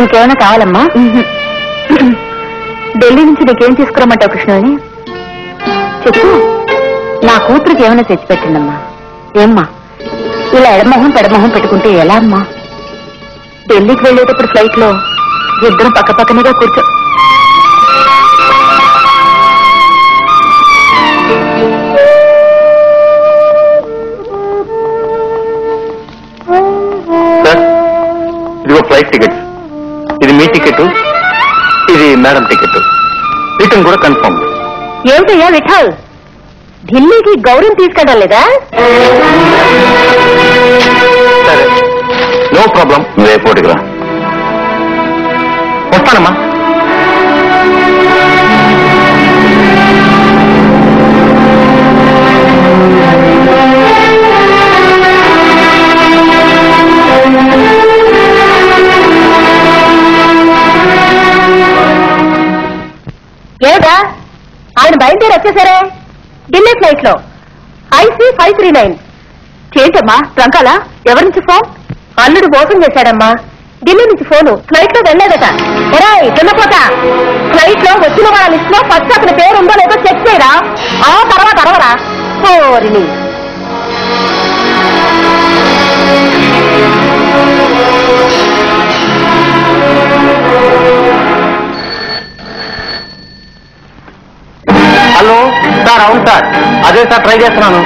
ఇంకేమైనా కావాలమ్మా? ఢిల్లీ నుంచి నీకేం తీసుకురమ్మంటావు కృష్ణని చెప్పు. నా కూతురికి ఏమైనా తెచ్చిపెట్టిందమ్మా? ఏమ్మా? ఇలా ఎడమొహం పెడమొహం పెట్టుకుంటే ఎలా అమ్మా? ఢిల్లీకి వెళ్ళేటప్పుడు ఫ్లైట్లో ఇద్దరం పక్క పక్కనేగా కూర్చో. సార్ ఇదిగో ఫ్లైట్ టికెట్ ఇది మీ టికెట్ ఇది మేడం టికెట్ రిటర్న్ కూడా కన్ఫర్మ్ ఏమిటయ్యా విఠల్? ఢిల్లీకి గౌరవం తీసుకెళ్ళడం లేదా సరే. నువ్వు రా. వస్తానమ్మా. ఏమిటా? ఆయన బయలుదేరి వచ్చేసారే? ఢిల్లీ ఫ్లైట్లో ఐసీ ఫైవ్ త్రీ నైన్. ఏంటమ్మా ట్రంకాలా? ఎవరి నుంచి ఫోన్? అల్లుడు మోసం చేశాడమ్మా. ఢిల్లీ నుంచి ఫోను. ఫ్లైట్లో వెళ్ళలేదట. ఎరాయ్ తిన్నపోతా ఫ్లైట్లో వచ్చిన వాళ్ళ లిస్ట్లో ఫస్ట్ అతని పేరు ఉందో లేదో చెక్ చేయరా. ఆ తర్వాత అరవరా. ఓరిని హలో సార్ అవును సార్ అదే సార్ ట్రై చేస్తున్నాను.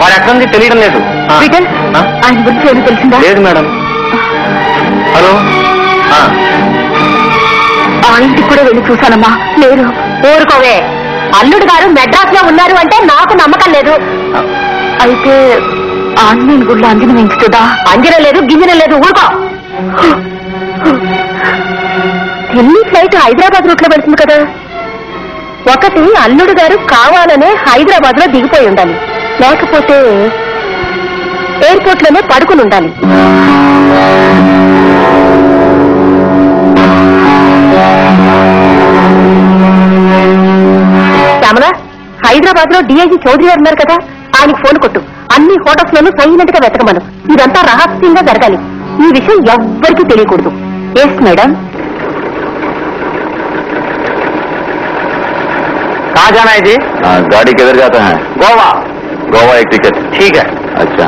వాడు ఎక్కడి నుంచి తెలియడం లేదు? ఆయన గురించి ఏమి తెలిసిందా? లేదు మేడం. హలో? ఆ. ఇంటికి కూడా వెళ్ళి చూశానమ్మా. లేరు. ఊరుకోవే. అల్లుడు గారు మెడ్రాస్లో ఉన్నారు అంటే నాకు నమ్మకం లేదు. అయితే ఆంజనేయుని గుడిలో అంజనం వేయించుతుందా అంజనం లేదు గింజనం లేదు ఊరుకో. ఢిల్లీ ఫ్లైట్ హైదరాబాద్ రూట్లో వెళ్తుంది కదా? ఒకటి అల్లుడు గారు కావాలనే హైదరాబాద్లో దిగిపోయి ఉండాలి. లేకపోతే ఎయిర్పోర్ట్లోనే పడుకుని ఉండాలి. హైదరాబాద్ లో డిఐజీ చౌదరి గారు ఉన్నారు కదా ఆయనకి ఫోన్ కొట్టు అన్ని హోటల్స్ లోనూ సైలెంట్ గా వెతకమను ఇదంతా రహస్యంగా జరగాలి ఈ విషయం ఎవ్వరికీ తెలియకూడదు ఎస్ మేడం कहाँ जाना है जी गाड़ी किधर जाता है गोवा गोवा एक टिकट ठीक है अच्छा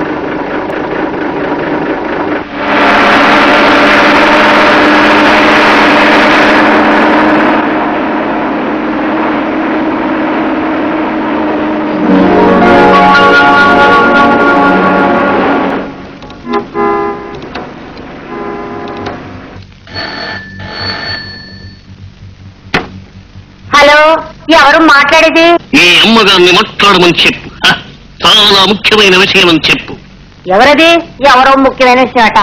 ఎవరు మాట్లాడేది? నీ అమ్మగారిని మాట్లాడమని చెప్పు. హ, చాలా ముఖ్యమైన విషయం అని చెప్పు. ఎవరది? ఎవరో ముఖ్యమైన విషయం అట.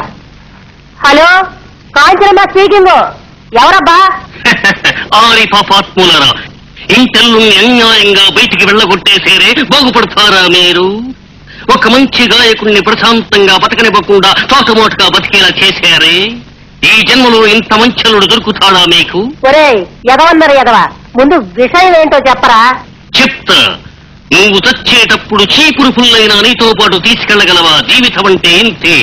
Hello Kanchanamma speaking? ఎవరబ్బా? ఆరి పాపాత్ములరా ఇంటల్లు అన్యాయంగా బయటికి వెళ్ళగొట్టేసేరే బాగుపడతారా మీరు? ఒక మంచి గాయకుణ్ణి ప్రశాంతంగా బతకనివ్వకుండా తోటమోటగా బతికేలా చేశారే ఈ జన్మలో ఇంత మంచలుడు దొరుకుతాడా మీకు? ఒరేయ్ ఎదవన్నారు ఎదవ ముందు విషయం ఏంటో చెప్పరా? చెప్తా. నువ్వు చచ్చేటప్పుడు చీపురు పుల్లైన నీతో పాటు తీసుకెళ్ళగలవా జీవితం అంటే ఇంతే.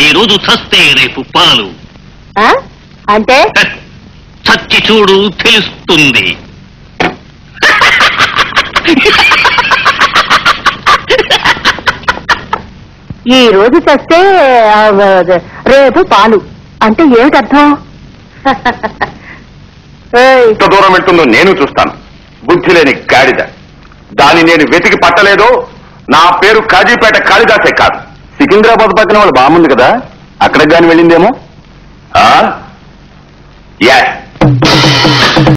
ఈ రోజు చస్తే రేపు పాలు. ఆ? అంటే? చచ్చి చూడు తెలుస్తుంది. ఈ రోజు చస్తే ఆ, రేపు పాలు. అంటే ఏమిటి అర్థం ఏయ్, ఎంత దూరం వెళ్తుందో నేను చూస్తాను. బుద్ధి లేని గాడిద. దాన్ని నేను వెతికి పట్టలేదో నా పేరు కాజీపేట కాళిదాసే కాదు. సికింద్రాబాద్ పక్కన వాళ్ళు బాగుంది కదా అక్కడికి కానీ వెళ్ళిందేమో? యా